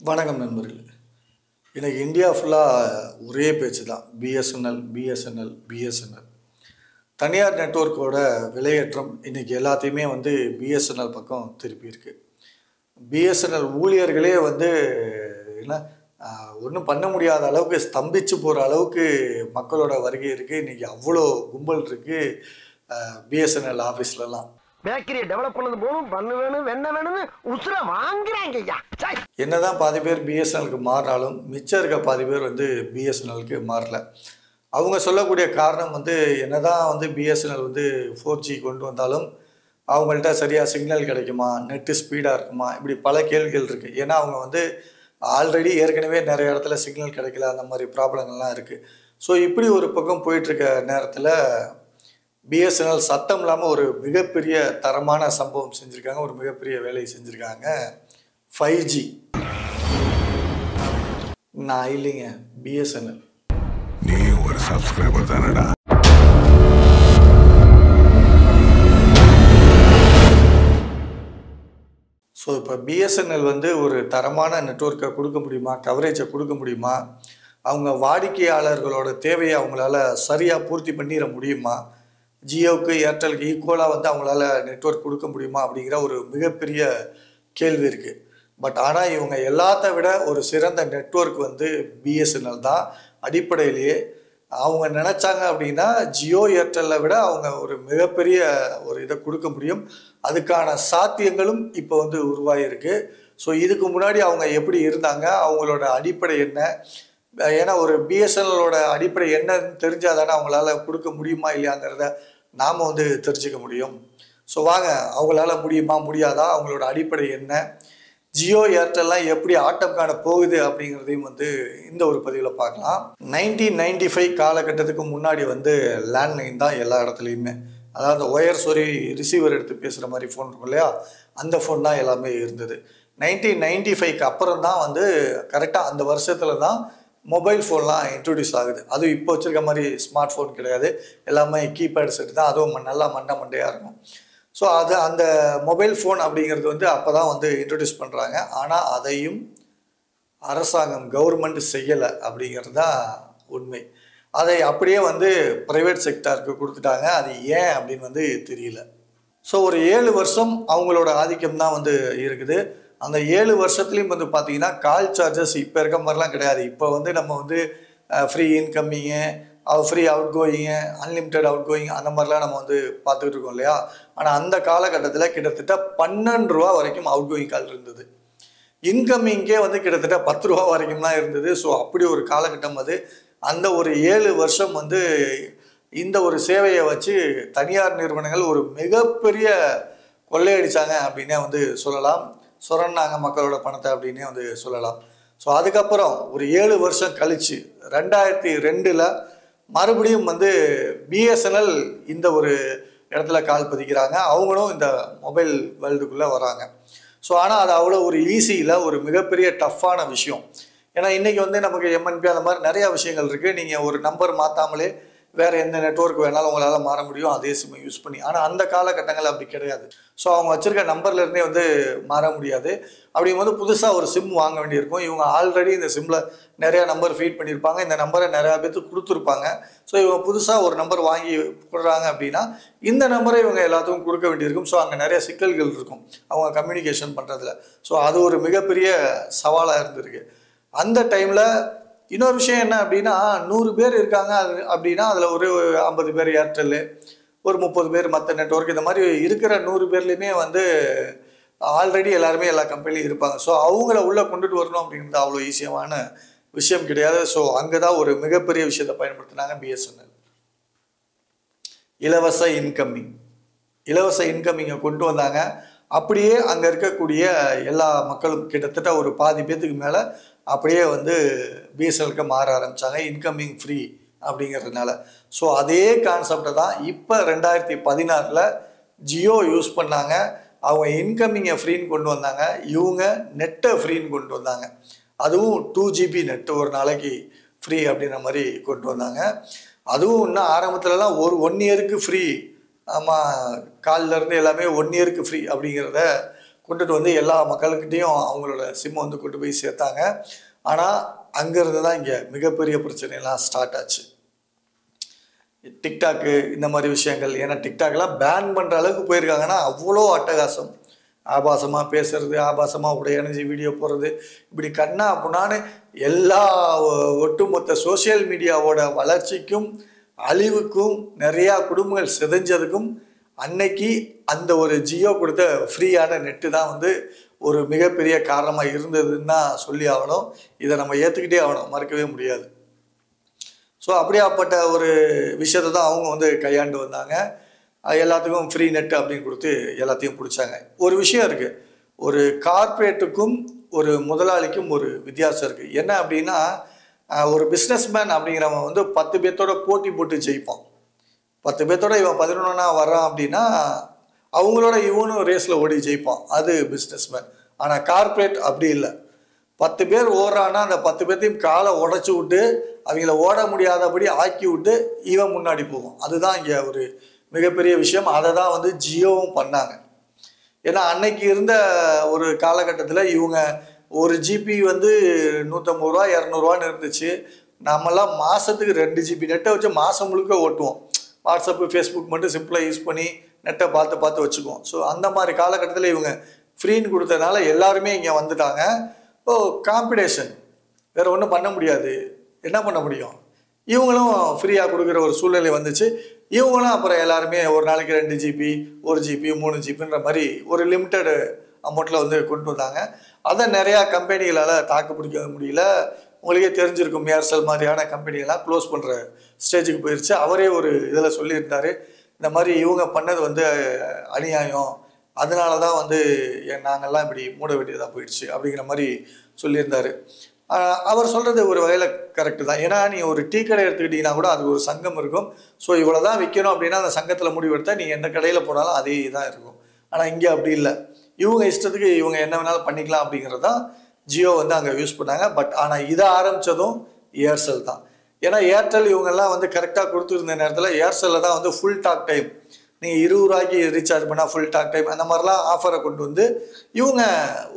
வணக்கம் நண்பர்களே. இன்றைக்கி இந்தியா ஃபுல்லாக ஒரே பேச்சு தான் பிஎஸ்என்எல் பிஎஸ்என்எல் பிஎஸ்என்எல் தனியார் நெட்வொர்க்கோட விலையேற்றம் இன்றைக்கி எல்லாத்தையுமே வந்து பிஎஸ்என்எல் பக்கம் திருப்பியிருக்கு பிஎஸ்என்எல் ஊழியர்களே வந்து என்ன ஒன்றும் பண்ண முடியாத அளவுக்கு ஸ்தம்பிச்சு போகிற அளவுக்கு மக்களோட வருகை இருக்குது இன்றைக்கி அவ்வளோ கும்பல் இருக்குது பிஎஸ்என்எல் ஆஃபீஸ்லலாம் பேக்கரியை டெவலப் பண்ணது போதும் பண்ணு வேணும் வெண்ண வேணும்னு உசுர வாங்குறாங்க ஐயா. என்னதான் பாதி பேர் பிஎஸ்என்எலுக்கு மாறினாலும் மிச்சம் இருக்க பாதி பேர் வந்து பிஎஸ்என்எலுக்கு மாறல. அவங்க சொல்லக்கூடிய காரணம் வந்து என்னதான் வந்து பிஎஸ்என்எல் வந்து ஃபோர் ஜி கொண்டு வந்தாலும் அவங்கள்ட்ட சரியாக சிக்னல் கிடைக்குமா? நெட்டு ஸ்பீடாக இருக்குமா? இப்படி பல கேள்விகள் இருக்குது ஏன்னா அவங்க வந்து ஆல்ரெடி ஏற்கனவே நிறைய இடத்துல சிக்னல் கிடைக்கல. அந்த மாதிரி ப்ராப்ளங்கள்லாம் இருக்குது ஸோ இப்படி ஒரு பக்கம் போயிட்டுருக்க நேரத்தில் பிஎஸ்என்எல் சத்தம் இல்லாமல் ஒரு மிகப்பெரிய தரமான சம்பவம் செஞ்சுருக்காங்க ஒரு மிகப்பெரிய வேலையை செஞ்சுருக்காங்க. ஃபைவ் ஜி நான் இல்லைங்க பிஎஸ்என்எல் நீ ஒரு சப்ஸ்கிரைபர் தானடா? ஸோ இப்போ பிஎஸ்என்எல் வந்து ஒரு தரமான நெட்வொர்க்கை கொடுக்க முடியுமா? கவரேஜை கொடுக்க முடியுமா? அவங்க வாடிக்கையாளர்களோட தேவையை அவங்களால சரியாக பூர்த்தி பண்ணிட முடியுமா? ஜியோவுக்கு ஏர்டெலுக்கு ஈக்குவலாக வந்து அவங்களால நெட்வொர்க் கொடுக்க முடியுமா அப்படிங்கிற ஒரு மிகப்பெரிய கேள்வி இருக்குது பட் ஆனால் இவங்க எல்லாத்த விட ஒரு சிறந்த நெட்வொர்க் வந்து பிஎஸ்என்எல் தான். அடிப்படையிலேயே அவங்க நினச்சாங்க அப்படின்னா ஜியோ ஏர்டெல்லை விட அவங்க ஒரு மிகப்பெரிய ஒரு இதை கொடுக்க முடியும். அதுக்கான சாத்தியங்களும் இப்போ வந்து உருவாகியிருக்கு ஸோ இதுக்கு முன்னாடி அவங்க எப்படி இருந்தாங்க? அவங்களோட அடிப்படை என்ன? ஏன்னா ஒரு பிஎஸ்என்எலோட அடிப்படை என்னன்னு தெரிஞ்சால் தானே அவங்களால கொடுக்க முடியுமா இல்லையாங்கிறத நாம் வந்து தெரிஞ்சுக்க முடியும். ஸோ வாங்க அவங்களால முடியுமா முடியாதா? அவங்களோட அடிப்படை என்ன? ஜியோ ஏர்டெல்லாம் எப்படி ஆட்டம் காண போகுது அப்படிங்கிறதையும் வந்து இந்த ஒரு பதிவில் பார்க்கலாம். நைன்டீன் நைன்டி ஃபைவ் காலகட்டத்துக்கு முன்னாடி வந்து லேண்ட்லைன் தான் எல்லா இடத்துலையுமே. அதாவது ஒயர் சொறி ரிசீவர் எடுத்து பேசுகிற மாதிரி ஃபோன் இருக்கும் இல்லையா? அந்த ஃபோன் தான் எல்லாமே இருந்தது. நைன்டீன் நைன்டி ஃபைவ்க்கு அப்புறம் தான் வந்து கரெக்டாக அந்த வருஷத்தில் தான் மொபைல் ஃபோன்லாம் இன்ட்ரடியூஸ் ஆகுது. அதுவும் இப்போ வச்சுருக்க மாதிரி ஸ்மார்ட் ஃபோன் கிடையாது. எல்லாமே கீபேட் செட்டு தான். அதுவும் நல்லா மண்டை மண்டையாக இருக்கும். ஸோ அது அந்த மொபைல் ஃபோன் அப்படிங்கிறது வந்து அப்போ தான் வந்து இன்ட்ரடியூஸ் பண்ணுறாங்க ஆனால் அதையும் அரசாங்கம் கவர்மெண்ட் செய்யலை அப்படிங்கிறது தான் உண்மை. அதை அப்படியே வந்து ப்ரைவேட் செக்டாருக்கு கொடுத்துட்டாங்க. அது ஏன் அப்படின்னு வந்து தெரியல. ஸோ ஒரு ஏழு வருஷம் அவங்களோட ஆதிக்கம் தான் வந்து இருக்குது. அந்த ஏழு வருஷத்துலேயும் வந்து பார்த்தீங்கன்னா கால் சார்ஜஸ் இப்போ இருக்க மாதிரிலாம் கிடையாது. இப்போ வந்து நம்ம வந்து free incoming free outgoing unlimited outgoing அந்த மாதிரிலாம் நம்ம வந்து பார்த்துக்கிட்டு இருக்கோம் இல்லையா? ஆனால் அந்த காலகட்டத்தில் கிட்டத்தட்ட பன்னெண்டு ரூபா வரைக்கும் அவுட் கோயிங் கால் இருந்தது இன்கம்மிங்கே வந்து கிட்டத்தட்ட பத்து ரூபா வரைக்கும் தான் இருந்தது. ஸோ அப்படி ஒரு காலகட்டம் அது. அந்த ஒரு ஏழு வருஷம் வந்து இந்த ஒரு சேவையை வச்சு தனியார் நிறுவனங்கள் ஒரு மிகப்பெரிய கொள்ளையடிச்சாங்க அப்படின்னே வந்து சொல்லலாம். சுரண்டாங்க மக்களோட பணத்தை அப்படின்னே வந்து சொல்லலாம். ஸோ அதுக்கப்புறம் ஒரு ஏழு வருஷம் கழிச்சு ரெண்டாயிரத்தி ரெண்டில் மறுபடியும் வந்து பிஎஸ்என்எல் இந்த ஒரு இடத்துல கால் பதிக்கிறாங்க. அவங்களும் இந்த மொபைல் வேர்ல்டுக்குள்ளே வராங்க. ஸோ ஆனால் அது அவ்வளோ ஒரு ஈஸியில் ஒரு மிகப்பெரிய டஃப்பான விஷயம். ஏன்னா இன்றைக்கி வந்து நமக்கு எம்என்பி அந்த மாதிரி நிறையா விஷயங்கள் இருக்குது நீங்கள் ஒரு நம்பர் மாற்றாமலே வேறு எந்த நெட்வொர்க் வேணாலும் உங்களால் மாற முடியும் அதே சிம்மை யூஸ் பண்ணி. ஆனால் அந்த காலகட்டங்கள் அப்படி கிடையாது. ஸோ அவங்க வச்சுருக்க நம்பர்லேருந்தே வந்து மாற முடியாது. அப்படிங்கும்போது புதுசாக ஒரு சிம் வாங்க வேண்டியிருக்கும். இவங்க ஆல்ரெடி இந்த சிம்மில் நிறையா நம்பர் ஃபீட் பண்ணியிருப்பாங்க. இந்த நம்பரை நிறையா பேர்த்துக்கு கொடுத்துருப்பாங்க. ஸோ இவங்க புதுசாக ஒரு நம்பர் வாங்கி கொடுறாங்க அப்படின்னா இந்த நம்பரை இவங்க எல்லாத்துக்கும் கொடுக்க வேண்டியிருக்கும். ஸோ அங்கே நிறைய சிக்கல்கள் இருக்கும். அவங்க கம்யூனிகேஷன் பண்ணுறதுல ஸோ அது ஒரு மிகப்பெரிய சவாலாக இருந்திருக்கு. அந்த டைமில் இன்னொரு விஷயம் என்ன அப்படின்னா நூறு பேர் இருக்காங்க அது அப்படின்னா அதில் ஒரு ஐம்பது பேர் ஏர்டெல்லு ஒரு முப்பது பேர் மற்ற நெட்வொர்க் இந்த மாதிரி இருக்கிற நூறு பேர்லேயுமே வந்து ஆல்ரெடி எல்லாருமே எல்லா கம்பெனிலையும் இருப்பாங்க. ஸோ அவங்கள உள்ளே கொண்டுட்டு வரணும் அப்படிங்கிறது அவ்வளோ ஈஸியமான விஷயம் கிடையாது. ஸோ அங்கே தான் ஒரு மிகப்பெரிய விஷயத்தை பயன்படுத்தினாங்க பிஎஸ்என்எல் இலவச இன்கம்மிங் இலவச இன்கம்மிங்கை கொண்டு வந்தாங்க. அப்படியே அங்கே இருக்கக்கூடிய எல்லா மக்களும் கிட்டத்தட்ட ஒரு பாதி பேத்துக்கு மேலே அப்படியே வந்து பிஎஸ்எல்க்கு மாற ஆரம்பித்தாங்க இன்கம்மிங் ஃப்ரீ அப்படிங்கிறதுனால. ஸோ அதே கான்செப்டை தான் இப்போ ரெண்டாயிரத்தி பதினாறில் ஜியோ யூஸ் பண்ணாங்க. அவங்க இன்கம்மிங்கை ஃப்ரீன்னு கொண்டு வந்தாங்க. இவங்க நெட்டை ஃப்ரீன்னு கொண்டு வந்தாங்க. அதுவும் டூ ஜிபி நெட் ஒரு நாளைக்கு ஃப்ரீ அப்படின்ற மாதிரி கொண்டு வந்தாங்க. அதுவும் இன்னும் ஆரம்பத்துலலாம் ஒரு ஒன் இயருக்கு ஃப்ரீ ஆமாம் கால்ல இருந்து எல்லாமே ஒன் இயருக்கு ஃப்ரீ அப்படிங்கிறத கொண்டுட்டு வந்து எல்லா மக்கள்கிட்டையும் அவங்களோட சிம்மை வந்து கொண்டு போய் சேர்த்தாங்க. ஆனால் அங்கேருந்து தான் இங்கே மிகப்பெரிய பிரச்சனைலாம் ஸ்டார்ட் ஆச்சு. டிக்டாக்கு இந்த மாதிரி விஷயங்கள் ஏன்னா டிக்டாக்லாம் பேன் பண்ணுற அளவுக்கு போயிருக்காங்கன்னா அவ்வளோ அட்டகாசம். ஆபாசமாக பேசுறது ஆபாசமாக உடைய அணிஞ்சு வீடியோ போடுறது இப்படி கண்ணா அப்படின்னான்னு எல்லா ஒட்டுமொத்த சோஷியல் மீடியாவோட வளர்ச்சிக்கும் அழிவுக்கும் நிறையா குடும்பங்கள் சிதைஞ்சதுக்கும் அன்னைக்கு அந்த ஒரு ஜியோ கொடுத்த ஃப்ரீயான நெட்டு தான் வந்து ஒரு மிகப்பெரிய காரணமாக இருந்ததுன்னா சொல்லி ஆகணும். இதை நம்ம ஏற்றுக்கிட்டே ஆகணும். மறக்கவே முடியாது. ஸோ அப்படியாப்பட்ட ஒரு விஷயத்தை தான் அவங்க வந்து கையாண்டு வந்தாங்க. எல்லாத்துக்கும் ஃப்ரீ நெட் அப்படின்னு கொடுத்து எல்லாத்தையும் பிடிச்சாங்க. ஒரு விஷயம் இருக்குது ஒரு கார்ப்பரேட்டுக்கும் ஒரு முதலாளிக்கும் ஒரு வித்தியாசம் இருக்குது என்ன அப்படின்னா ஒரு பிஸ்னஸ்மேன் அப்படிங்கிறவன் வந்து பத்து பேர்த்தோட போட்டி போட்டு ஜெயிப்பான். பத்து பேர்த்தோட இவன் பதினொன்னா வர்றான் அப்படின்னா அவங்களோட இவனும் ரேஸில் ஓடி ஜெயிப்பான். அது பிஸ்னஸ்மேன் ஆனால் கார்ப்பரேட் அப்படி இல்லை. பத்து பேர் ஓடுறான்னா அந்த பத்து பேர்த்தையும் காலை உடச்சி விட்டு அவங்கள ஓட முடியாதபடி ஆக்கி விட்டு இவன் முன்னாடி போகும் அதுதான் இங்கே ஒரு மிகப்பெரிய விஷயம். அதை தான் வந்து ஜியோவும் பண்ணாங்க. ஏன்னா அன்னைக்கு இருந்த ஒரு காலகட்டத்தில் இவங்க ஒரு ஜிபி வந்து நூற்றம்பது ரூபா இரநூறுவான்னு இருந்துச்சு. நம்மலாம் மாதத்துக்கு ரெண்டு ஜிபி நெட்டை வச்சு மாதம் முழுக்க ஓட்டுவோம். வாட்ஸ்அப்பு ஃபேஸ்புக் மட்டும் சிம்பிளாக யூஸ் பண்ணி நெட்டை பார்த்து பார்த்து வச்சுக்குவோம். ஸோ அந்த மாதிரி காலகட்டத்தில் இவங்க ஃப்ரீன்னு கொடுத்ததுனால எல்லாருமே இங்கே வந்துட்டாங்க. ஓ காம்படிஷன் வேறு ஒன்றும் பண்ண முடியாது. என்ன பண்ண முடியும்? இவங்களும் ஃப்ரீயாக கொடுக்குற ஒரு சூழ்நிலை வந்துச்சு. இவங்களும் அப்புறம் எல்லாருமே ஒரு நாளைக்கு ரெண்டு ஜிபி ஒரு ஜிபி மூணு ஜிபின்ற மாதிரி ஒரு லிமிட்டடு அமௌண்ட்டில் வந்து கொண்டு வந்தாங்க. அதை நிறையா கம்பெனிகளால் தாக்கு பிடிக்க முடியல. உங்களுக்கே தெரிஞ்சிருக்கும் ஏர்செல் மாதிரியான கம்பெனியெல்லாம் க்ளோஸ் பண்ணுற ஸ்டேஜுக்கு போயிடுச்சு அவரே ஒரு இதில் சொல்லியிருந்தார். இந்த மாதிரி இவங்க பண்ணது வந்து அநியாயம். அதனால தான் வந்து எ- நாங்கெல்லாம் இப்படி மூட வேண்டியதாக போயிடுச்சு அப்படிங்கிற மாதிரி சொல்லியிருந்தார். அவர் சொல்கிறது ஒரு வகையில் கரெக்டு தான். ஏன்னா நீ ஒரு டீ கடை எடுத்துக்கிட்டிங்கன்னா கூட அது ஒரு சங்கம் இருக்கும். ஸோ இவ்வளோ தான் விற்கணும் அப்படின்னா அந்த சங்கத்தில் முடிவெடுத்தால் நீ எந்த கடையில் போனாலும் அதே தான் இருக்கும். ஆனால் இங்கே அப்படி இல்லை. இவங்க இஷ்டத்துக்கு இவங்க என்ன வேணாலும் பண்ணிக்கலாம் அப்படிங்கிறது தான் ஜியோ வந்து அங்கே யூஸ் பண்ணாங்க. பட் ஆனால் இதை ஆரம்பித்ததும் ஏர்செல் தான். ஏன்னா ஏர்டெல் இவங்கெல்லாம் வந்து கரெக்டாக கொடுத்துருந்த நேரத்தில் ஏர்செல்லில் தான் வந்து ஃபுல் டாக் டைம் நீங்கள் இருபது ரூபாய்க்கு ரீசார்ஜ் பண்ணால் ஃபுல் டாக் டைம் அந்த மாதிரிலாம் ஆஃபரை கொண்டு வந்து இவங்க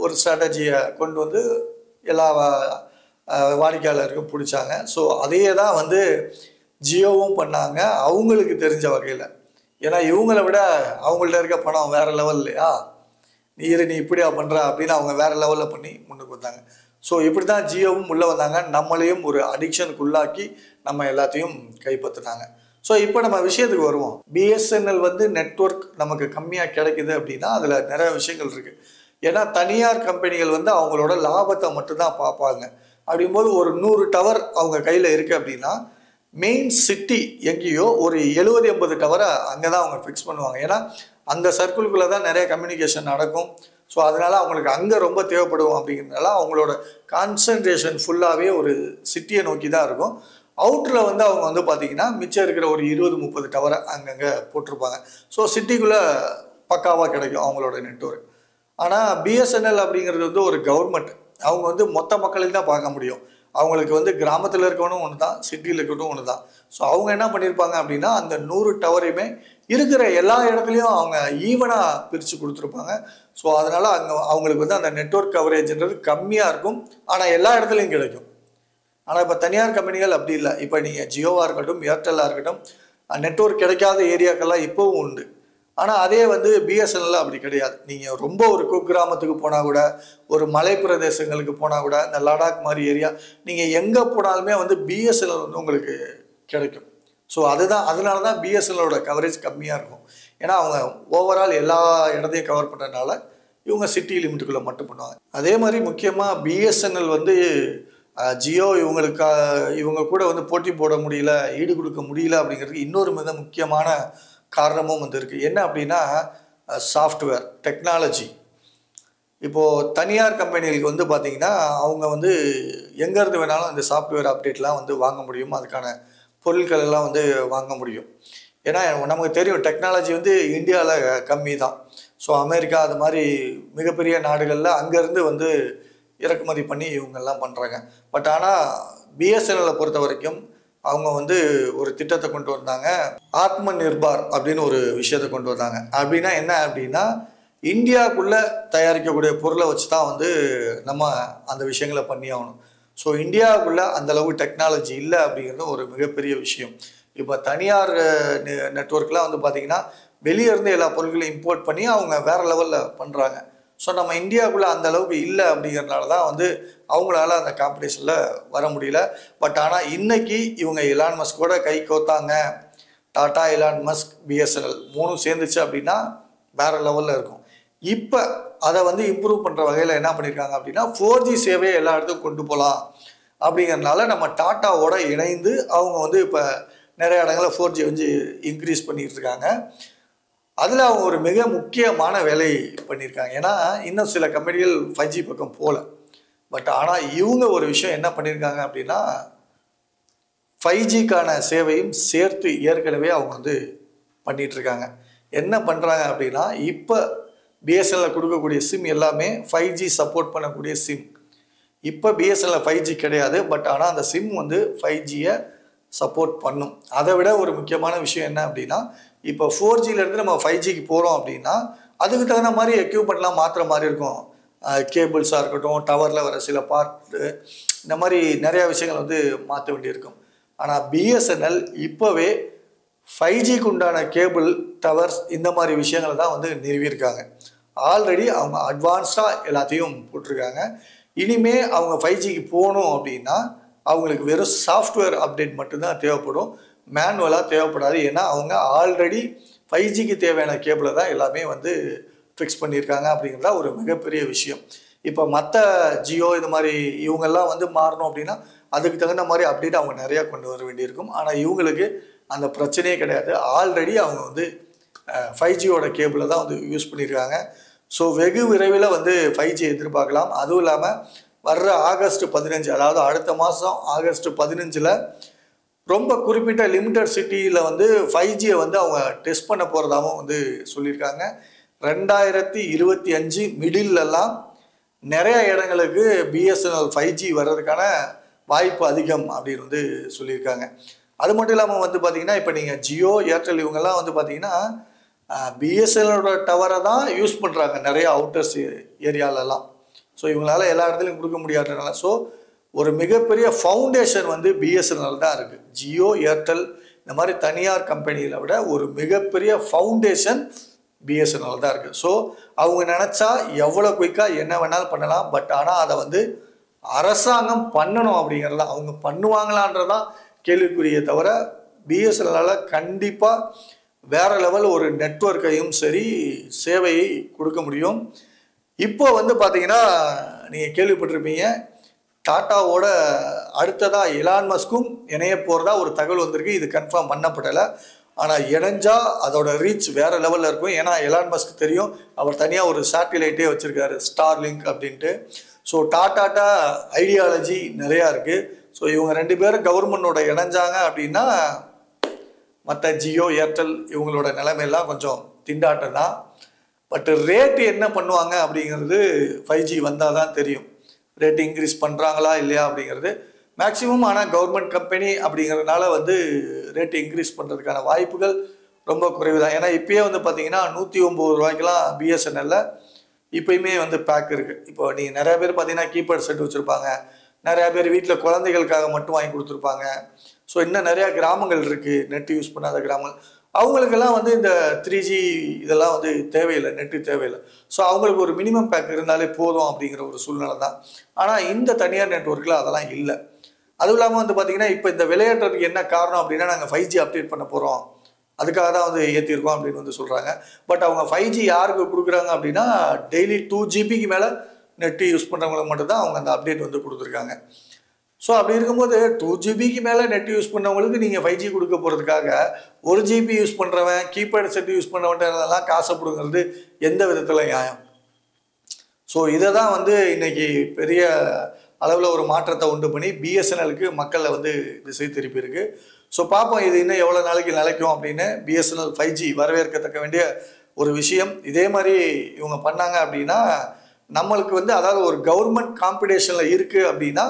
ஒரு ஸ்ட்ராட்டஜியை கொண்டு வந்து எல்லா வாடிக்கையாளருக்கும் பிடிச்சாங்க. ஸோ அதையே தான் வந்து ஜியோவும் பண்ணாங்க. அவங்களுக்கு தெரிஞ்ச வகையில். ஏன்னா இவங்கள விட அவங்கள்ட்ட இருக்க பணம் வேறு லெவல் இல்லையா? நீ இரு நீ இப்படியா பண்ணுற அப்படின்னு அவங்க வேறு லெவலில் பண்ணி முன்னுக்கு வந்தாங்க. ஸோ இப்படி தான் ஜியோவும் உள்ளே வந்தாங்க. நம்மளையும் ஒரு அடிக்ஷனுக்குள்ளாக்கி நம்ம எல்லாத்தையும் கைப்பற்றினாங்க. ஸோ இப்போ நம்ம விஷயத்துக்கு வருவோம். பிஎஸ்என்எல் வந்து நெட்வொர்க் நமக்கு கம்மியாக கிடைக்குது அப்படின்னா அதில் நிறைய விஷயங்கள் இருக்குது ஏன்னா தனியார் கம்பெனிகள் வந்து அவங்களோட லாபத்தை மட்டும்தான் பார்ப்பாங்க. அப்படிங்கும்போது ஒரு நூறு டவர் அவங்க கையில் இருக்குது அப்படின்னா மெயின் சிட்டி எங்கேயோ ஒரு எழுபது எண்பது டவரை அங்கே தான் அவங்க ஃபிக்ஸ் பண்ணுவாங்க. ஏன்னா அந்த சர்க்கிள்குள்ளே தான் நிறைய கம்யூனிகேஷன் நடக்கும். ஸோ அதனால் அவங்களுக்கு அங்கே ரொம்ப தேவைப்படும் அப்படிங்கிறதுனால அவங்களோட கான்சன்ட்ரேஷன் ஃபுல்லாகவே ஒரு சிட்டியை நோக்கி தான் இருக்கும். அவுட்டரில் வந்து அவங்க வந்து பார்த்தீங்கன்னா மிச்சம் இருக்கிற ஒரு இருபது முப்பது டவரை அங்கங்கே போட்டிருப்பாங்க. ஸோ சிட்டிக்குள்ளே பக்காவாக கிடைக்கும் அவங்களோட நெட்ஒர்க் ஆனால் பிஎஸ்என்எல் அப்படிங்கிறது வந்து ஒரு கவர்மெண்ட் அவங்க வந்து மொத்த மக்களையும் தான் பார்க்க முடியும். அவங்களுக்கு வந்து கிராமத்தில் இருக்கணும் ஒன்று தான் சிட்டியில் இருக்கட்டும் ஒன்று தான் ஸோ அவங்க என்ன பண்ணியிருப்பாங்க அப்படின்னா அந்த நூறு டவரையுமே இருக்கிற எல்லா இடத்துலையும் அவங்க ஈவனாக பிரித்து கொடுத்துருப்பாங்க. ஸோ அதனால் அங்கே அவங்களுக்கு வந்து அந்த நெட்வொர்க் கவரேஜ்ன்றது கம்மியாக இருக்கும். ஆனால் எல்லா இடத்துலையும் கிடைக்கும். ஆனால் இப்போ தனியார் கம்பெனிகள் அப்படி இல்லை. இப்போ நீங்கள் ஜியோவாக இருக்கட்டும் ஏர்டெல்லாக இருக்கட்டும் நெட்வொர்க் கிடைக்காத ஏரியாக்கெல்லாம் இப்போவும் உண்டு. ஆனால் அதே வந்து பிஎஸ்என்எல் அப்படி கிடையாது. நீங்கள் ரொம்ப ஒரு குக்கிராமத்துக்கு போனால் கூட ஒரு மலை பிரதேசங்களுக்கு போனால் கூட இந்த லடாக் மாதிரி ஏரியா நீங்கள் எங்கே போனாலுமே வந்து பிஎஸ்என்எல் வந்து உங்களுக்கு கிடைக்கும். ஸோ அதுதான் அதனால தான் பிஎஸ்என்எலோட கவரேஜ் கம்மியாக இருக்கும். ஏன்னா அவங்க ஓவரால் எல்லா இடத்தையும் கவர் பண்ணுறதுனால இவங்க சிட்டி லிமிட்டுக்குள்ளே மட்டும் பண்ணுவாங்க. அதே மாதிரி முக்கியமாக பிஎஸ்என்எல் வந்து ஜியோ இவங்களுக்காக இவங்க கூட வந்து போட்டி போட முடியல ஈடு கொடுக்க முடியல அப்படிங்கிறதுக்கு இன்னொரு மிக முக்கியமான காரணமும் வந்து இருக்குது என்ன அப்படின்னா சாஃப்ட்வேர் டெக்னாலஜி இப்போது தனியார் கம்பெனிகளுக்கு வந்து பார்த்தீங்கன்னா அவங்க வந்து எங்கேருந்து வேணாலும் அந்த சாஃப்ட்வேர் அப்டேட்லாம் வந்து வாங்க முடியும். அதுக்கான பொருட்கள் எல்லாம் வந்து வாங்க முடியும். ஏன்னா நமக்கு தெரியும் டெக்னாலஜி வந்து இந்தியாவில் கம்மி தான் ஸோ அமெரிக்கா அது மாதிரி மிகப்பெரிய நாடுகளில் அங்கேருந்து வந்து இறக்குமதி பண்ணி இவங்கெல்லாம் பண்ணுறாங்க பட் ஆனால் பிஎஸ்என்எல்லை பொறுத்த வரைக்கும் அவங்க வந்து ஒரு திட்டத்தை கொண்டு வந்தாங்க. ஆத்ம நிர்பார் அப்படின்னு ஒரு விஷயத்தை கொண்டு வந்தாங்க. அப்படின்னா என்ன அப்படின்னா இந்தியாவுக்குள்ளே தயாரிக்கக்கூடிய பொருளை வச்சு தான் வந்து நம்ம அந்த விஷயங்களை பண்ணி ஆகணும். ஸோ இந்தியாவுக்குள்ளே அந்தளவு டெக்னாலஜி இல்லை அப்படிங்கிறது ஒரு மிகப்பெரிய விஷயம். இப்போ தனியார் நெட்ஒர்க்லாம் வந்து பார்த்திங்கன்னா வெளியே இருந்து எல்லா பொருட்களையும் இம்போர்ட் பண்ணி அவங்க வேறு லெவலில் பண்ணுறாங்க ஸோ நம்ம இந்தியாவுக்குள்ளே அந்த அளவுக்கு இல்லை அப்படிங்கிறனால தான் வந்து அவங்களால அந்த காம்படிஷனில் வர முடியல. பட் ஆனால் இன்னைக்கு இவங்க எலான் கூட கை கோத்தாங்க. டாடா எலான் மஸ்க் பிஎஸ்என்எல் மூணும் சேர்ந்துச்சு அப்படின்னா வேற லெவலில் இருக்கும். இப்போ அதை வந்து இம்ப்ரூவ் பண்ணுற வகையில் என்ன பண்ணியிருக்காங்க அப்படின்னா ஃபோர் ஜி சேவையை எல்லா இடத்துக்கும் கொண்டு போகலாம் அப்படிங்கிறனால நம்ம டாட்டாவோட இணைந்து அவங்க வந்து இப்போ நிறைய இடங்களில் ஃபோர் ஜி வந்து இன்க்ரீஸ் பண்ணிகிட்டு இருக்காங்க. அதில் அவங்க ஒரு மிக முக்கியமான வேலை பண்ணியிருக்காங்க. ஏன்னா இன்னும் சில கம்பெனிகள் ஃபைவ் ஜி பக்கம் போகல பட் ஆனால் இவங்க ஒரு விஷயம் என்ன பண்ணியிருக்காங்க அப்படின்னா ஃபைவ் ஜிக்கான சேவையும் சேர்த்து ஏற்கனவே அவங்க வந்து பண்ணிகிட்ருக்காங்க என்ன பண்ணுறாங்க அப்படின்னா இப்போ பிஎஸ்என்எல் கொடுக்கக்கூடிய சிம் எல்லாமே ஃபைவ் ஜி சப்போர்ட் பண்ணக்கூடிய சிம் இப்போ பிஎஸ்என்எல் ஃபைவ் ஜி கிடையாது. பட் ஆனால் அந்த சிம் வந்து ஃபைவ் ஜியை சப்போர்ட் பண்ணும். அதை விட ஒரு முக்கியமான விஷயம் என்ன அப்படின்னா இப்போ ஃபோர் ஜிலேருந்து நம்ம ஃபைவ் ஜிக்கு போகிறோம் அப்படின்னா அதுக்கு தகுந்த மாதிரி எக்யூப்மெண்ட்லாம் மாற்றுற மாதிரி இருக்கும். கேபிள்ஸாக இருக்கட்டும் டவரில் வர சில பார்ட்டு இந்த மாதிரி நிறையா விஷயங்கள் வந்து மாற்ற வேண்டியிருக்கும். ஆனால் பிஎஸ்என்எல் இப்போவே ஃபைவ் ஜிக்கு உண்டான கேபிள் டவர்ஸ் இந்த மாதிரி விஷயங்களை தான் வந்து நிறுவியிருக்காங்க. ஆல்ரெடி அவங்க அட்வான்ஸ்டாக எல்லாத்தையும் போட்டிருக்காங்க. இனிமே அவங்க ஃபைவ் ஜிக்கு போகணும் அப்படின்னா அவங்களுக்கு வெறும் சாஃப்ட்வேர் அப்டேட் மட்டும்தான் தேவைப்படும். மேனுவலாக தேவைப்படாது. ஏன்னா அவங்க ஆல்ரெடி ஃபைவ் ஜிக்கு தேவையான கேபிளை தான் எல்லாமே வந்து ஃபிக்ஸ் பண்ணியிருக்காங்க அப்படிங்கிறதா ஒரு மிகப்பெரிய விஷயம். இப்போ மற்ற ஜியோ இது மாதிரி இவங்கெல்லாம் வந்து மாறணும் அப்படின்னா அதுக்கு தகுந்த மாதிரி அப்டேட் அவங்க நிறையா கொண்டு வர வேண்டியிருக்கும். ஆனால் இவங்களுக்கு அந்த பிரச்சனையே கிடையாது. ஆல்ரெடி அவங்க வந்து ஃபைவ் ஜியோட கேபிளை தான் வந்து யூஸ் பண்ணியிருக்காங்க. ஸோ வெகு விரைவில் வந்து ஃபைவ் ஜி எதிர்பார்க்கலாம். அதுவும் இல்லாமல் வர்ற ஆகஸ்ட் பதினஞ்சு அதாவது அடுத்த மாதம் ஆகஸ்ட் பதினஞ்சில் ரொம்ப குறிப்பிட்ட லிமிட்டட் சிட்டியில் வந்து ஃபைவ் ஜியை வந்து அவங்க டெஸ்ட் பண்ண போகிறதாகவும் வந்து சொல்லியிருக்காங்க. ரெண்டாயிரத்தி இருபத்தி அஞ்சு மிடில்லலாம் நிறைய இடங்களுக்கு பிஎஸ்என்எல் ஃபைவ் ஜி வர்றதுக்கான வாய்ப்பு அதிகம் அப்படின்னு வந்து சொல்லியிருக்காங்க. அது மட்டும் இல்லாமல் வந்து பார்த்தீங்கன்னா இப்போ நீங்கள் ஜியோ ஏர்டெல் இவங்கெல்லாம் வந்து பார்த்தீங்கன்னா பிஎஸ்என்எலோட டவரை தான் யூஸ் பண்ணுறாங்க நிறைய அவுட்டர்ஸ் ஏரியாலெல்லாம் ஸோ இவங்களால எல்லா இடத்துலையும் கொடுக்க முடியாதனால ஸோ ஒரு மிகப்பெரிய ஃபவுண்டேஷன் வந்து பிஎஸ்என்எல் தான் இருக்குது ஜியோ ஏர்டெல் இந்த மாதிரி தனியார் கம்பெனிகளை விட ஒரு மிகப்பெரிய ஃபவுண்டேஷன் பிஎஸ்என்எல் தான் இருக்குது ஸோ அவங்க நினச்சா எவ்வளோ குயிக்காக என்ன வேணாலும் பண்ணலாம். பட் ஆனால் அதை வந்து அரசாங்கம் பண்ணணும் அப்படிங்கிறத அவங்க பண்ணுவாங்களான்றதான் கேள்விக்குரிய தவிர பிஎஸ்என்எல்லால் கண்டிப்பாக வேறு லெவல் ஒரு நெட்வொர்க்கையும் சரி சேவையை கொடுக்க முடியும். இப்போ வந்து பார்த்தீங்கன்னா நீங்கள் கேள்விப்பட்டிருப்பீங்க டாட்டாவோட அடுத்ததாக எலான் மஸ்கும் இணைய போகிறதா ஒரு தகவல் வந்திருக்கு. இது கன்ஃபார்ம் பண்ணப்படலை. ஆனால் இணைஞ்சா அதோட ரீச் வேறு லெவலில் இருக்கும். ஏன்னா எலான் மஸ்க் தெரியும். அவர் தனியாக ஒரு சேட்டிலைட்டே வச்சுருக்காரு ஸ்டார் லிங்க் அப்படின்ட்டு. ஸோ டாட்டாட்டா ஐடியாலஜி நிறையா இருக்குது ஸோ இவங்க ரெண்டு பேரும் கவர்மெண்டோட இணைஞ்சாங்க அப்படின்னா மற்ற ஜியோ ஏர்டெல் இவங்களோட நிலைமையெல்லாம் கொஞ்சம் திண்டாட்டம் தான். பட் ரேட்டு என்ன பண்ணுவாங்க அப்படிங்கிறது ஃபைவ் ஜி வந்தால் தான் தெரியும். ரேட் இன்க்ரீஸ் பண்ணுறாங்களா இல்லையா அப்படிங்கிறது. மேக்ஸிமம் ஆனால் கவர்மெண்ட் கம்பெனி அப்படிங்கிறதுனால வந்து ரேட் இன்க்ரீஸ் பண்ணுறதுக்கான வாய்ப்புகள் ரொம்ப குறைவு தான் ஏன்னா இப்பயே வந்து பார்த்தீங்கன்னா நூற்றி ஒம்பது ரூபாய்க்கெலாம் பிஎஸ்என்எல்ல இப்போயுமே வந்து பேக் இருக்குது இப்போ நீங்கள் நிறைய பேர் பார்த்தீங்கன்னா கீபேட் செட் வச்சுருப்பாங்க. நிறையா பேர் வீட்டில் குழந்தைகளுக்காக மட்டும் வாங்கி கொடுத்துருப்பாங்க. ஸோ இன்னும் நிறையா கிராமங்கள் இருக்குது நெட் யூஸ் பண்ணாத கிராமங்கள். அவங்களுக்கெல்லாம் வந்து இந்த த்ரீ ஜி இதெல்லாம் வந்து தேவையில்லை நெட்டு தேவையில்லை. ஸோ அவங்களுக்கு ஒரு மினிமம் பேக் இருந்தாலே போதும் அப்படிங்கிற ஒரு சூழ்நிலை தான் ஆனால் இந்த தனியார் நெட்ஒர்க்கில் அதெல்லாம் இல்லை. அதுவும் இல்லாமல் வந்து பார்த்தீங்கன்னா இப்போ இந்த விளையாட்டுறதுக்கு என்ன காரணம் அப்படின்னா நாங்கள் ஃபைவ் ஜி அப்டேட் பண்ண போகிறோம் அதுக்காக தான் வந்து ஏற்றிருக்கோம் அப்படின்னு வந்து சொல்கிறாங்க பட் அவங்க ஃபைவ் ஜி யாருக்கு கொடுக்குறாங்க அப்படின்னா டெய்லி டூ ஜிபிக்கு மேலே நெட்டு யூஸ் பண்ணுறவங்களுக்கு மட்டும்தான் அவங்க அந்த அப்டேட் வந்து கொடுத்துருக்காங்க. ஸோ அப்படி இருக்கும்போது டூ ஜிபிக்கு மேலே நெட் யூஸ் பண்ணவங்களுக்கு நீங்கள் ஃபைவ் ஜி கொடுக்க போகிறதுக்காக ஒரு ஜிபி யூஸ் பண்ணுறவன் கீபேட் செட் யூஸ் பண்ணவன்ட்டெல்லாம் காசை கொடுங்கிறது எந்த விதத்தில் நியாயம்? ஸோ இதை தான் வந்து இன்னைக்கு பெரிய அளவில் ஒரு மாற்றத்தை உண்டு பண்ணி பிஎஸ்என்எலுக்கு மக்களை வந்து திசை திருப்பி இருக்கு. ஸோ பார்ப்போம் இது இன்னும் எவ்வளோ நாளைக்கு நிலைக்கும் அப்படின்னு பிஎஸ்என்எல் ஃபைவ் ஜி வரவேற்கத்தக்க வேண்டிய ஒரு விஷயம். இதே மாதிரி இவங்க பண்ணாங்க அப்படின்னா நம்மளுக்கு வந்து அதாவது ஒரு கவர்மெண்ட் காம்படிஷனில் இருக்குது அப்படின்னா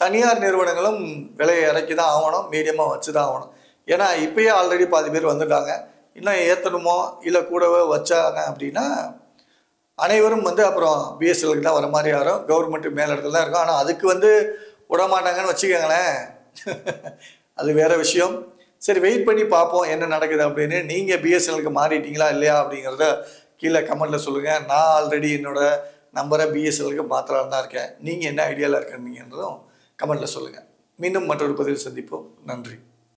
தனியார் நிறுவனங்களும் விலையை இறக்கி தான் ஆகணும் மீடியமாக வச்சு தான் ஆகணும். ஏன்னா இப்போயே ஆல்ரெடி பாதி பேர் வந்துட்டாங்க. இன்னும் ஏற்றணுமோ இல்லை கூடவே வச்சாங்க அப்படின்னா அனைவரும் வந்து அப்புறம் பிஎஸ்எல்லுக்கு தான் வர மாதிரி யாரும் கவர்மெண்ட் மேலிடத்துல தான் இருக்கும். ஆனால் அதுக்கு வந்து விடமாட்டாங்கன்னு வச்சுக்கோங்களேன். அது வேற விஷயம். சரி வெயிட் பண்ணி பார்ப்போம் என்ன நடக்குது அப்படின்னு. நீங்கள் பிஎஸ்என்எலுக்கு மாறிட்டீங்களா இல்லையா அப்படிங்கிறத கீழே கமெண்ட்டில் சொல்லுங்கள் நான் ஆல்ரெடி என்னோடய நம்பரை பிஎஸ்என்எலுக்கு மாத்திரம் தான் இருக்கேன். நீங்கள் என்ன ஐடியாவில் இருக்கிறீங்கன்றதும் கமெண்ட்டில் சொல்லுங்கள் மீண்டும் மற்றொரு பதிவில் சந்திப்போம். நன்றி.